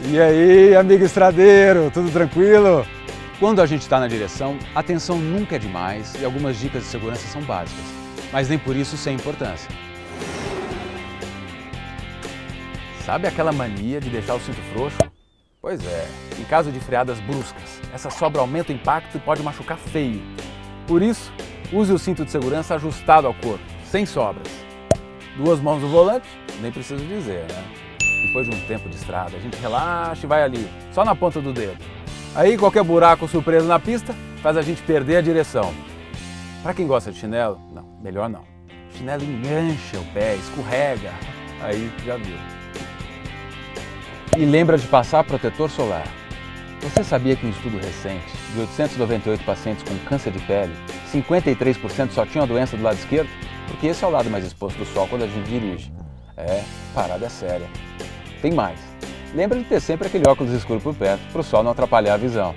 E aí, amigo estradeiro, tudo tranquilo? Quando a gente está na direção, a atenção nunca é demais e algumas dicas de segurança são básicas, mas nem por isso sem importância. Sabe aquela mania de deixar o cinto frouxo? Pois é, em caso de freadas bruscas, essa sobra aumenta o impacto e pode machucar feio. Por isso, use o cinto de segurança ajustado ao corpo, sem sobras. Duas mãos no volante, nem preciso dizer, né? Depois de um tempo de estrada, a gente relaxa e vai ali, só na ponta do dedo. Aí qualquer buraco surpresa na pista faz a gente perder a direção. Para quem gosta de chinelo, não, melhor não. O chinelo engancha o pé, escorrega, aí já viu. E lembra de passar protetor solar. Você sabia que um estudo recente de 898 pacientes com câncer de pele, 53% só tinham a doença do lado esquerdo? Porque esse é o lado mais exposto do sol quando a gente dirige. É, parada é séria. Tem mais. Lembra de ter sempre aquele óculos escuro por perto, para o sol não atrapalhar a visão.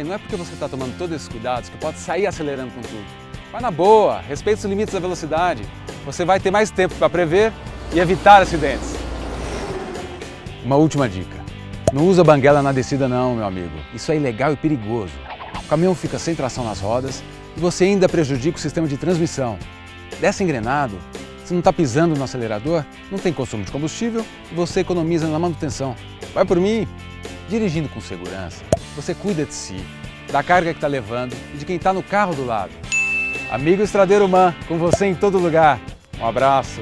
E não é porque você está tomando todos esses cuidados que pode sair acelerando com tudo. Vai na boa, respeite os limites da velocidade. Você vai ter mais tempo para prever e evitar acidentes. Uma última dica. Não usa banguela na descida não, meu amigo. Isso é ilegal e perigoso. O caminhão fica sem tração nas rodas e você ainda prejudica o sistema de transmissão. Desce engrenado, se não está pisando no acelerador, não tem consumo de combustível e você economiza na manutenção. Vai por mim! Dirigindo com segurança, você cuida de si, da carga que está levando e de quem está no carro do lado. Amigo Estradeiro Man, com você em todo lugar. Um abraço!